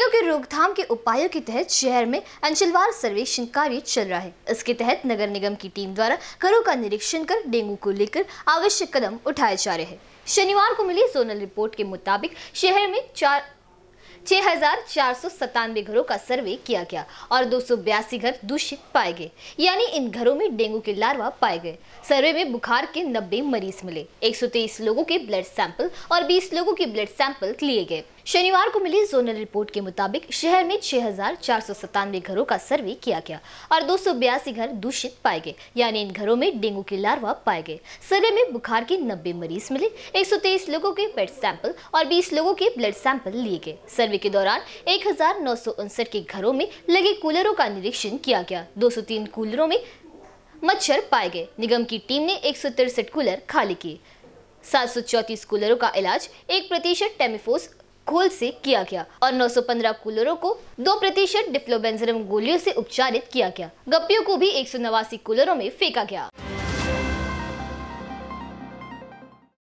Dengue की रोकथाम के उपायों के तहत शहर में अंचलवार सर्वेक्षण कार्य चल रहा है। इसके तहत नगर निगम की टीम द्वारा घरों का निरीक्षण कर डेंगू को लेकर आवश्यक कदम उठाए जा रहे हैं। शनिवार को मिली जोनल रिपोर्ट के मुताबिक शहर में चार छह घरों का सर्वे किया गया और दो सौ बयासी घर दूषित पाए गए। यानी इन घरों में डेंगू के लार्वा पाए गए। सर्वे में बुखार के 90 मरीज़ मिले। 123 लोगों के ब्लड सैंपल और 20 लोगों के ब्लड सैंपल लिए गए। शनिवार को मिली जोनल रिपोर्ट के मुताबिक शहर में छह हज़ार चार सौ सत्तानवे घरों का सर्वे किया गया और दो सौ बयासी घर दूषित पाए गए, यानी इन घरों में डेंगू के लार्वा पाए गए। सर्वे में बुखार के 90 मरीज़ मिले 123 लोगों के पेट सैंपल और 20 लोगों के ब्लड सैंपल लिए गए। सर्वे के दौरान एक हज़ार नौ सौ उनसठ के घरों में लगे कूलरों का निरीक्षण किया गया। 203 कूलरों में मच्छर पाए गए। निगम की टीम ने एक कूलर खाली किए। सात कूलरों का इलाज, एक प्रतिशत टेमिफोस घोल से किया गया और 915 कूलरों को दो प्रतिशत डिफ्लोबेंजरम गोलियों से उपचारित किया गया। गप्पियों को भी एक सौ नवासी कूलरों में फेंका गया।